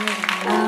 Amen.